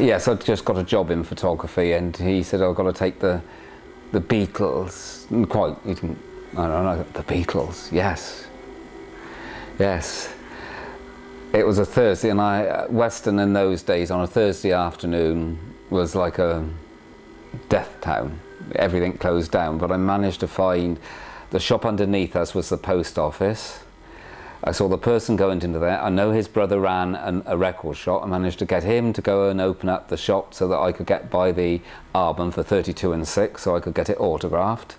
yes, I'd just got a job in photography, and he said oh, I've got to take the the Beatles. And Quite, I don't know, the Beatles. Yes, yes. It was a Thursday, and I Weston in those days on a Thursday afternoon was like a death town. Everything closed down, but I managed to find the shop underneath us was the post office. I saw the person go into there. I know his brother ran an, a record shop. I managed to get him to go and open up the shop so that I could get by the album for 32 and 6 so I could get it autographed,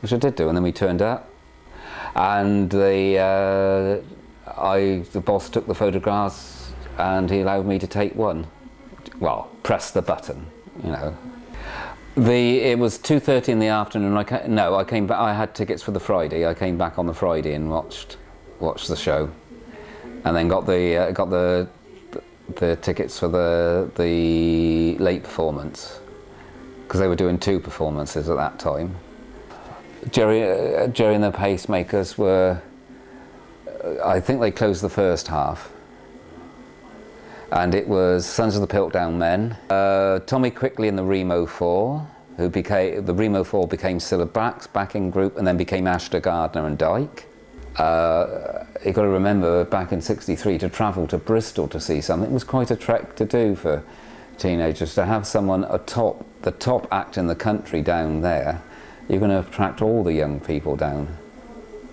which I did do, and then we turned up. And the, uh, I, the boss took the photographs and he allowed me to take one. Well, press the button, you know. The it was two thirty in the afternoon. I no, I came back. I had tickets for the Friday. I came back on the Friday and watched watched the show, and then got the uh, got the the tickets for the the late performance because they were doing two performances at that time. Gerry uh, Gerry and the Pacemakers were. uh, I think they closed the first half and it was Sons of the Piltdown Men. Uh, Tommy Quickly and the Remo Four, who became the Remo Four became Cilla Black's backing group, and then became Ashton Gardner and Dyke. Uh, you got to remember back in '63 to travel to Bristol to see something was quite a trek to do for teenagers. To have someone atop the top act in the country down there, you're going to attract all the young people down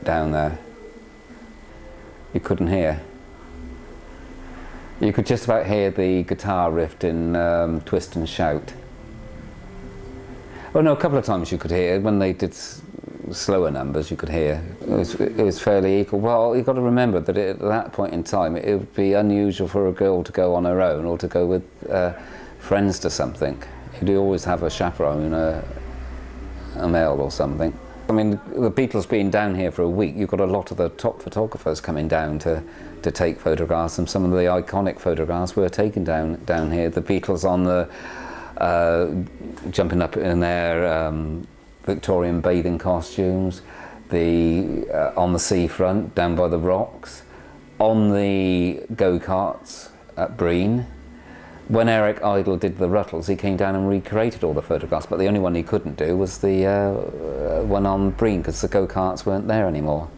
down there. You couldn't hear. You could just about hear the guitar riff in um, Twist and Shout. Oh no, a couple of times you could hear when they did slower numbers. You could hear it was, it was fairly equal. Well, you've got to remember that at that point in time, it would be unusual for a girl to go on her own or to go with uh, friends to something. You'd always have a chaperone, a, a male or something. I mean, the Beatles being down here for a week, you've got a lot of the top photographers coming down to, to take photographs, and some of the iconic photographs were taken down down here. The Beatles on the uh, jumping up in their um, Victorian bathing costumes, the uh, on the seafront down by the rocks, on the go karts at Brean. When Eric Idle did the Ruttles, he came down and recreated all the photographs, but the only one he couldn't do was the uh, uh, one on Brean because the go karts weren't there anymore.